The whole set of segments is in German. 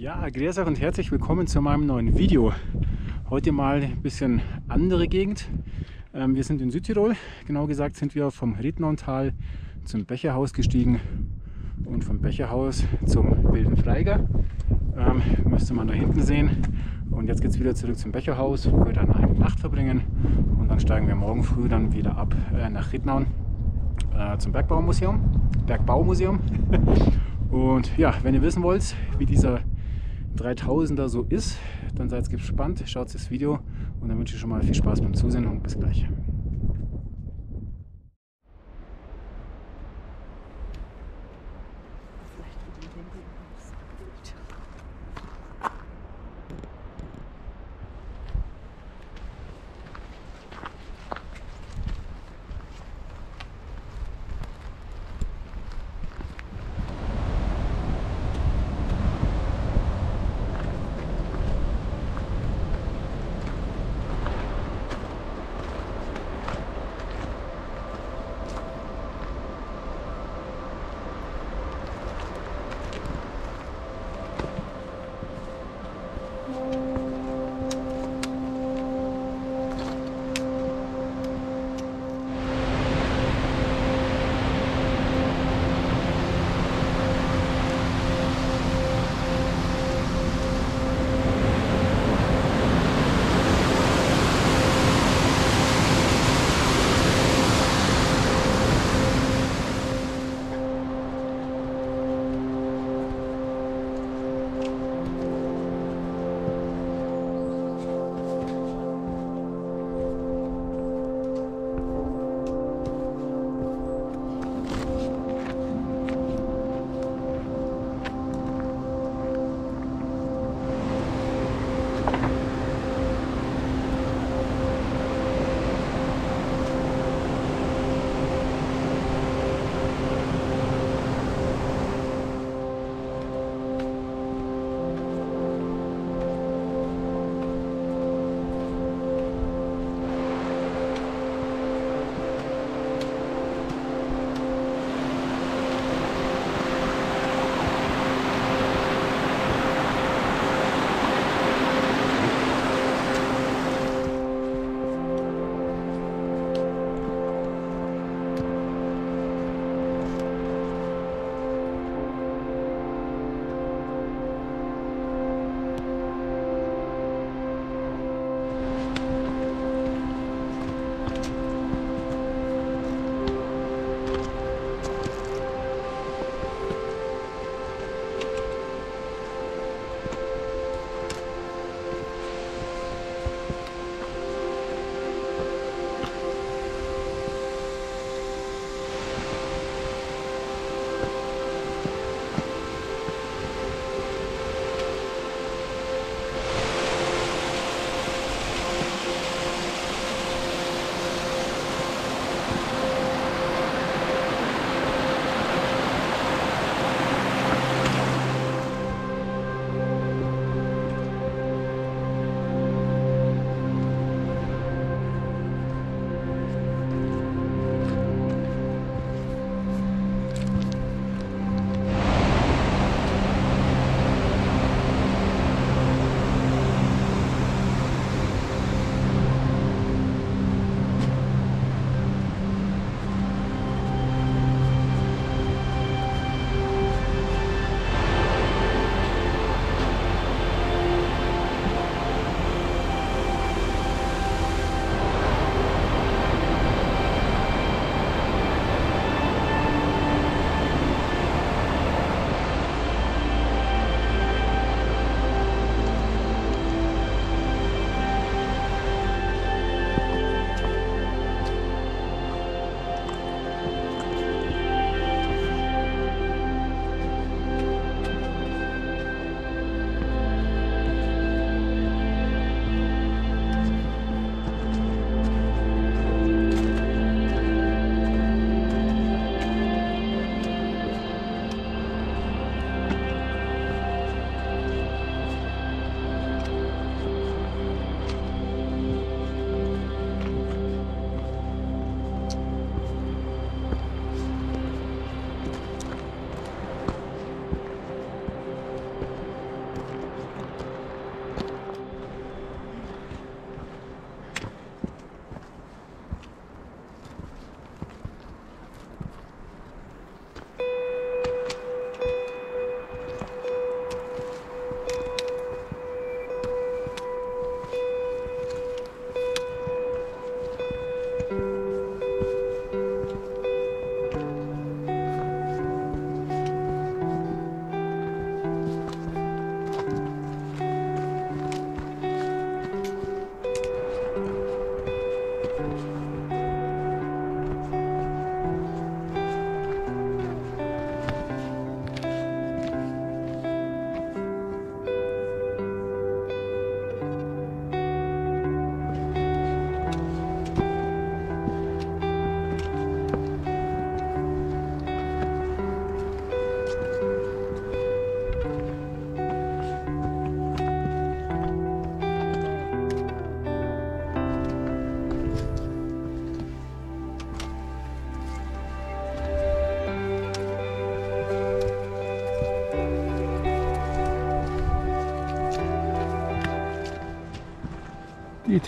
Ja, grüß euch und herzlich willkommen zu meinem neuen Video. Heute mal ein bisschen andere Gegend. Ähm, wir sind in Südtirol, genau gesagt sind wir vom Rittnauntal zum Becherhaus gestiegen und vom Becherhaus zum Wilden Freiger. Ähm, müsste man da hinten sehen. Und jetzt geht es wieder zurück zum Becherhaus, wo wir dann eine Nacht verbringen. Und dann steigen wir morgen früh dann wieder ab äh, nach Rittnaun äh, zum Bergbaumuseum. Bergbaumuseum. Und ja, wenn ihr wissen wollt, wie dieser 3000er so ist, dann seid gespannt, schaut das Video und dann wünsche ich schon mal viel Spaß beim Zusehen und bis gleich.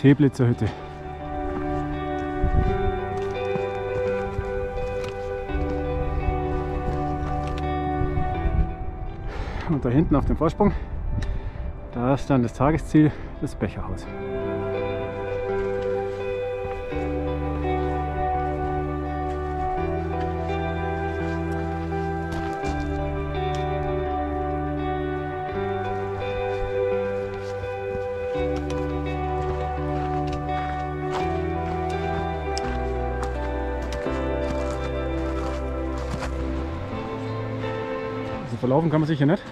Die Teeblitzer Hütte. Und da hinten auf dem Vorsprung, da ist dann das Tagesziel, das Becherhaus. Verlaufen kann man sicher nicht.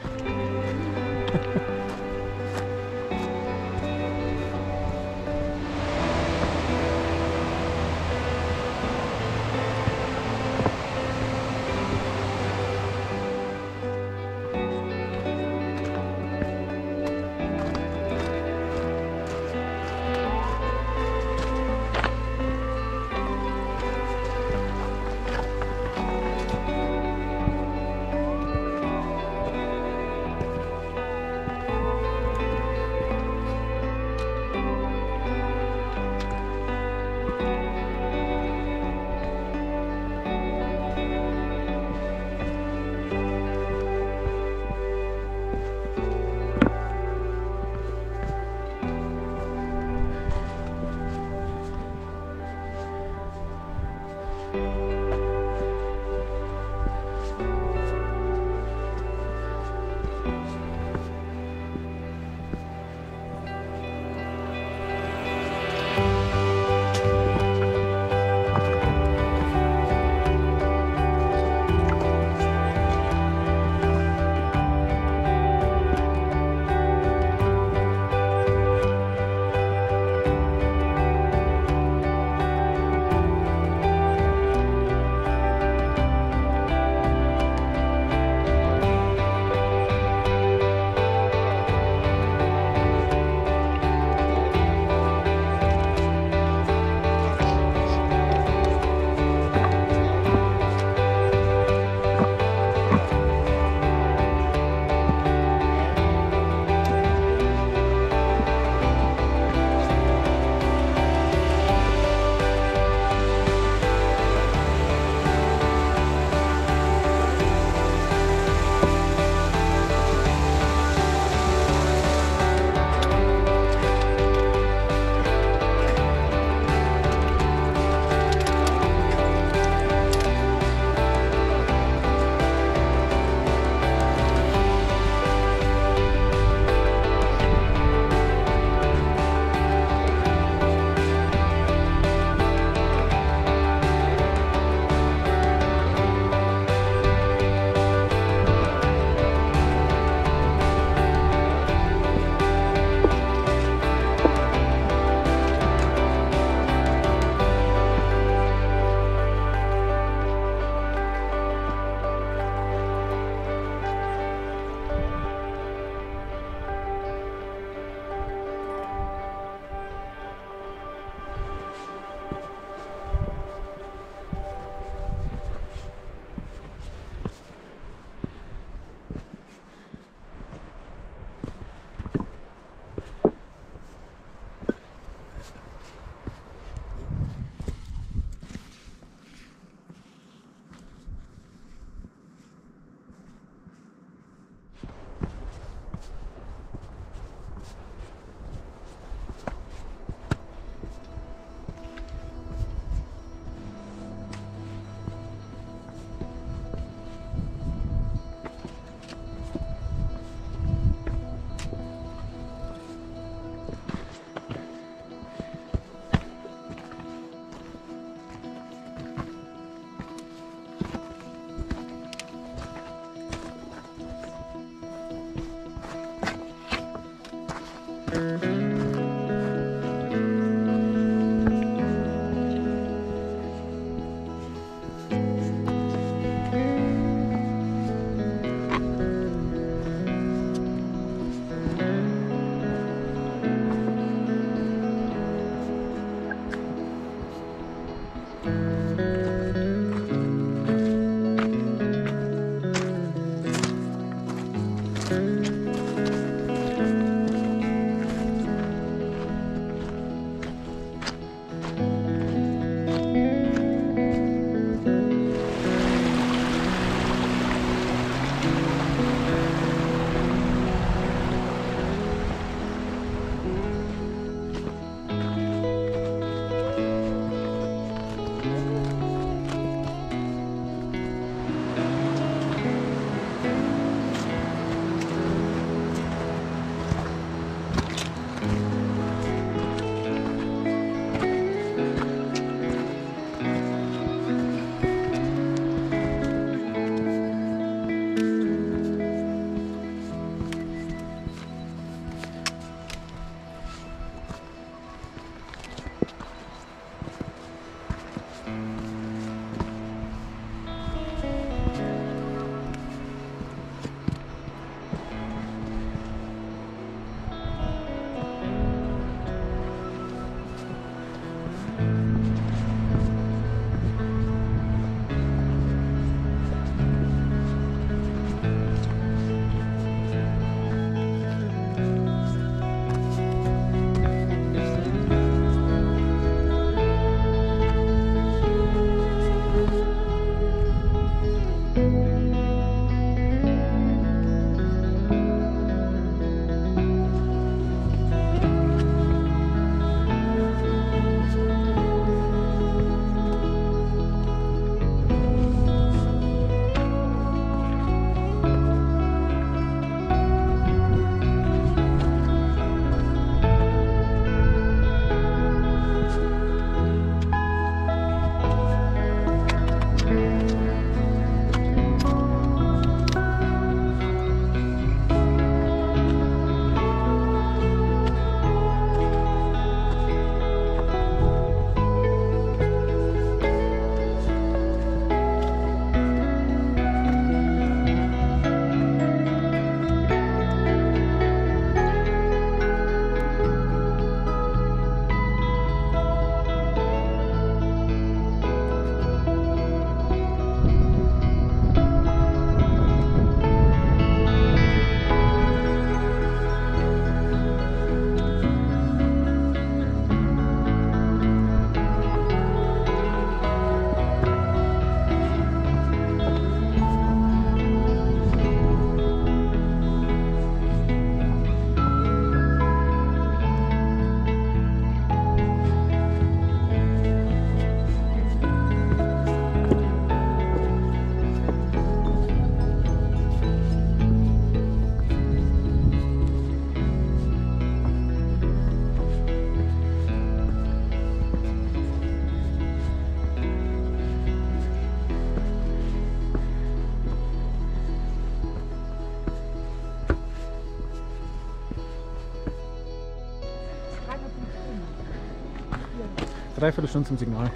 Dreiviertel Stunde zum Signal.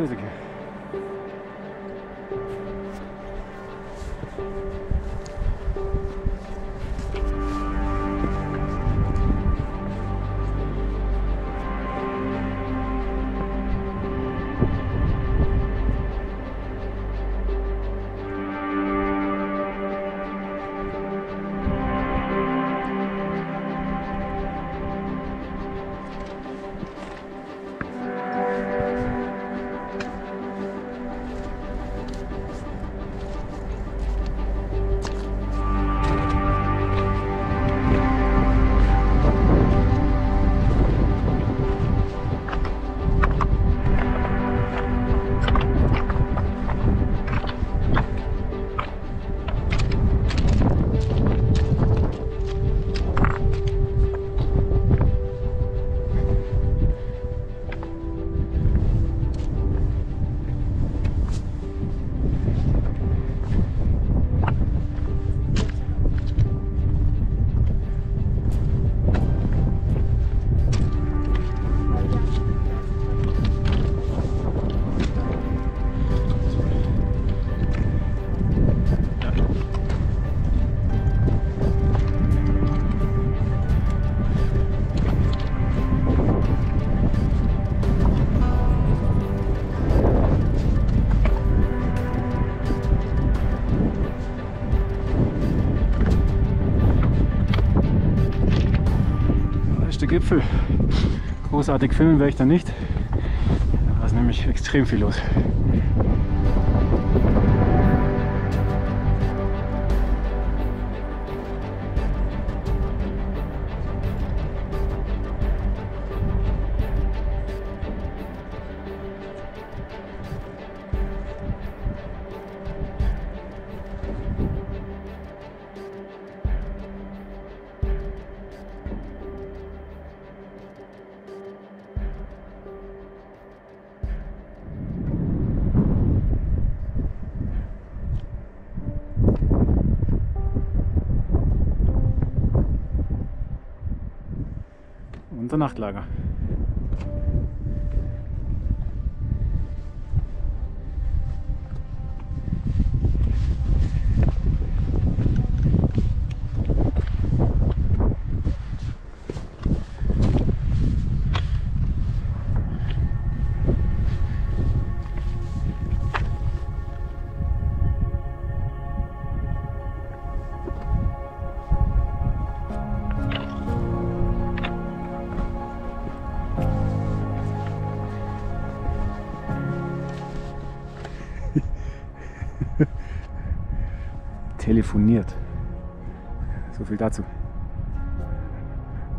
music here. Gipfel. Großartig filmen werde ich da nicht. Da ist nämlich extrem viel los. Nachtlager. telefoniert. So viel dazu.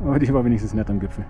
Aber die war wenigstens nett am Gipfel.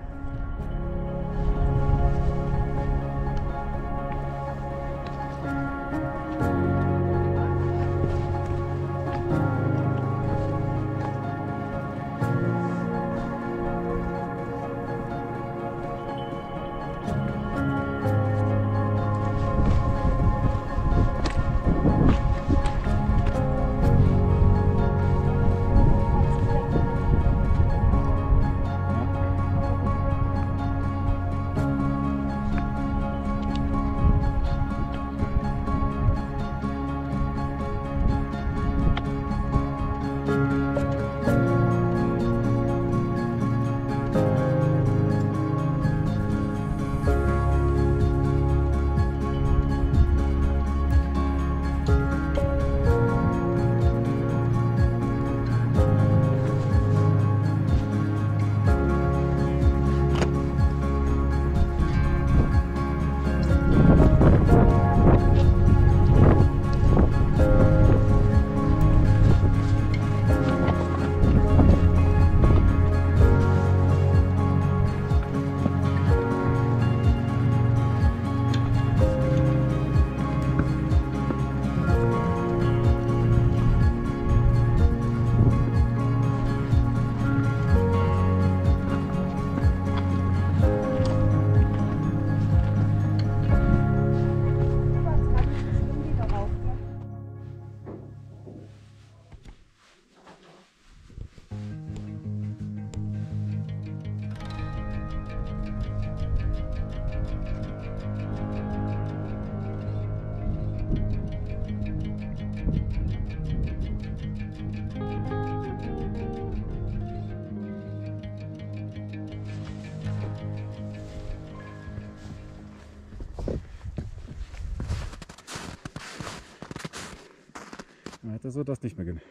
So das nicht mehr gehen.